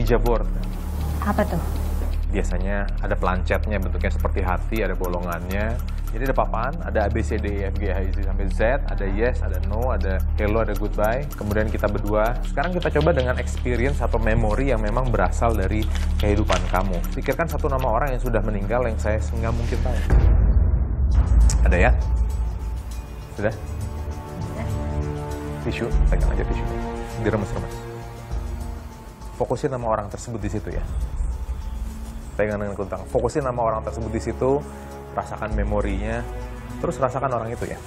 Ouija board. Apa tuh? Biasanya ada plancetnya bentuknya seperti hati, ada bolongannya. Jadi ada papan, ada A, B, C, D, E, F, G, H, I, J sampai Z, ada yes, ada no, ada hello, ada goodbye. Kemudian kita berdua. Sekarang kita coba dengan experience atau memori yang memang berasal dari kehidupan kamu. Pikirkan satu nama orang yang sudah meninggal yang saya nggak mungkin tahu. Ada ya? Sudah? Tisu, pegang aja tisu. Diremes-remes. Fokusin nama orang tersebut di situ ya. Pegang dengan kuntang. Fokusin nama orang tersebut di situ, rasakan memorinya, terus rasakan orang itu ya.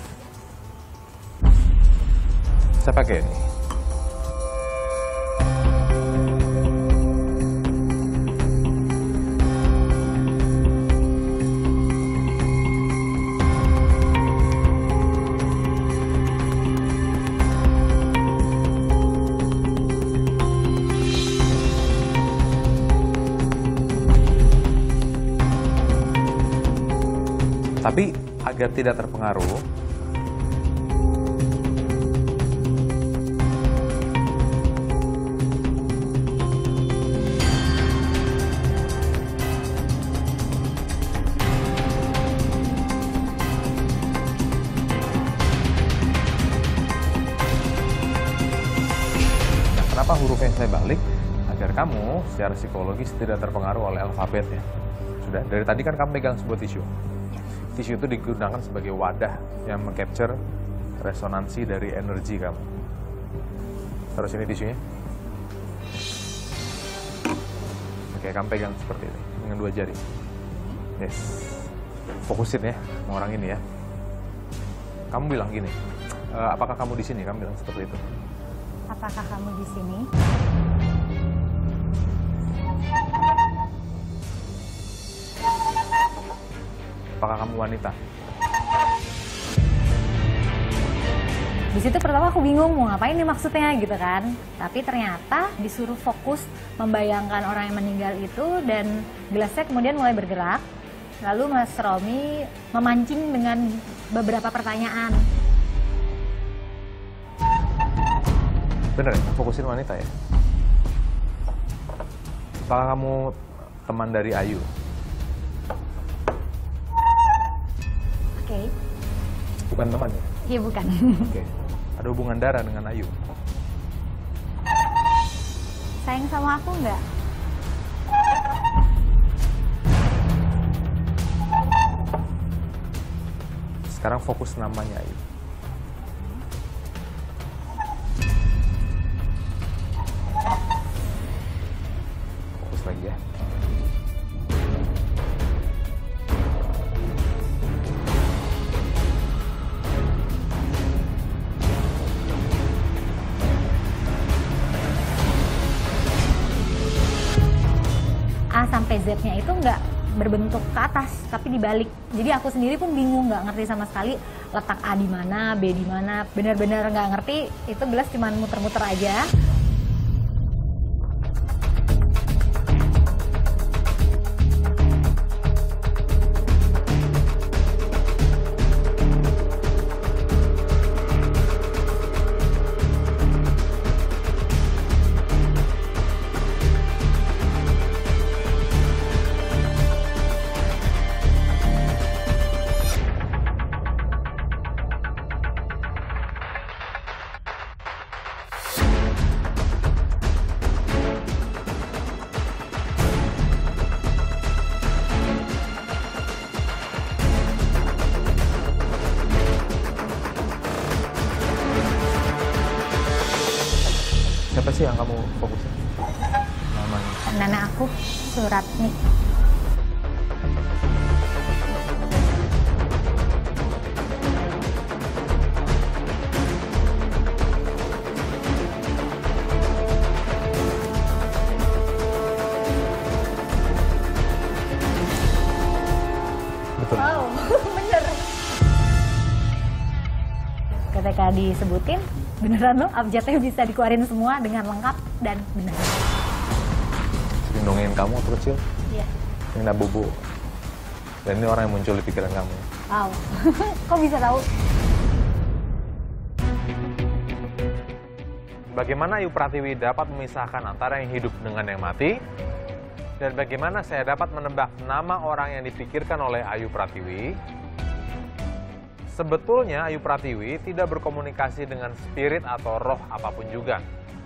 Saya pakai ini. Tapi agar tidak terpengaruh, kenapa hurufnya saya balik? Agar kamu secara psikologis tidak terpengaruh oleh alfabetnya. Sudah, dari tadi kan kamu pegang sebuah tisu. Tisu itu digunakan sebagai wadah yang mengcapture resonansi dari energi kamu. Terus ini tisunya. Oke, kamu pegang seperti ini dengan dua jari. Yes. Fokusin ya orang ini ya. Kamu bilang gini, "E, apakah kamu di sini? Kamu bilang seperti itu. Apakah kamu di sini? Apakah kamu wanita? Di situ pertama aku bingung mau ngapain nih maksudnya gitu kan. Tapi ternyata disuruh fokus membayangkan orang yang meninggal itu dan gelasnya kemudian mulai bergerak. Lalu Mas Romi memancing dengan beberapa pertanyaan. Bener ya? Fokusin wanita ya? Apakah kamu teman dari Ayu? Oke, Bukan teman ya? iya bukan. Oke. Ada hubungan darah dengan Ayu? Sayang sama aku nggak? Sekarang fokus namanya Ayu. Sampai Z-nya itu nggak berbentuk ke atas, tapi dibalik. Jadi aku sendiri pun bingung, nggak ngerti sama sekali letak A di mana, B di mana. Benar-benar nggak ngerti, itu gelas cuma muter-muter aja. Siapa sih yang kamu fokusin? Namanya. Nenek aku surat nih. Betul. Wow, bener. Ketika disebutin, beneran loh abjadnya bisa dikeluarin semua dengan lengkap dan benar. Sering dongengin kamu waktu kecil. Iya. Ini Bobo. Dan ini orang yang muncul di pikiran kamu. Wow. Kok bisa tahu? bagaimana Ayu Pratiwi dapat memisahkan antara yang hidup dengan yang mati, dan bagaimana saya dapat menebak nama orang yang dipikirkan oleh Ayu Pratiwi. Sebetulnya Ayu Pratiwi tidak berkomunikasi dengan spirit atau roh apa pun juga.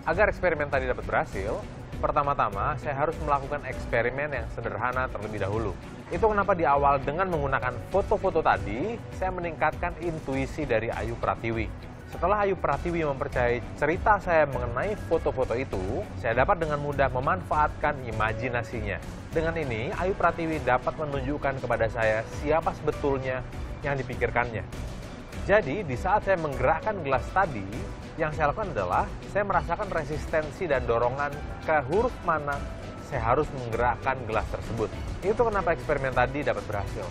Agar eksperimen tadi dapat berhasil, pertama-tama saya harus melakukan eksperimen yang sederhana terlebih dahulu. Itu kenapa di awal dengan menggunakan foto-foto tadi, saya meningkatkan intuisi dari Ayu Pratiwi. Setelah Ayu Pratiwi mempercayai cerita saya mengenai foto-foto itu, saya dapat dengan mudah memanfaatkan imajinasinya. Dengan ini, Ayu Pratiwi dapat menunjukkan kepada saya siapa sebetulnya yang dipikirkannya. Jadi, di saat saya menggerakkan gelas tadi, yang saya lakukan adalah saya merasakan resistensi dan dorongan ke huruf mana saya harus menggerakkan gelas tersebut. Itu kenapa eksperimen tadi dapat berhasil.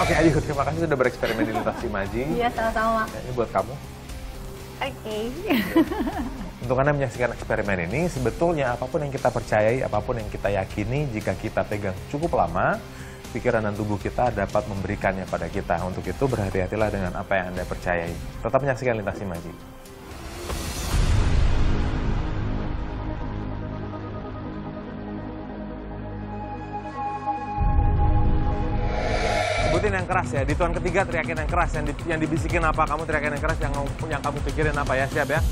Oke, Ayu, terima kasih sudah bereksperimen di lintas imaji. Iya, sama-sama. Ini buat kamu. Oke. Untuk Anda menyaksikan eksperimen ini, sebetulnya apa pun yang kita percayai, apa pun yang kita yakini, jika kita pegang cukup lama, pikiran dan tubuh kita dapat memberikannya pada kita. Untuk itu, berhati-hatilah dengan apa yang Anda percayai. Tetap menyaksikan Lintas Imaji. Sebutin yang keras ya. Di tuan ketiga teriakin yang keras. Yang, di, yang dibisikin apa? Kamu teriakin yang keras. Yang, yang kamu pikirin apa ya? Siap ya?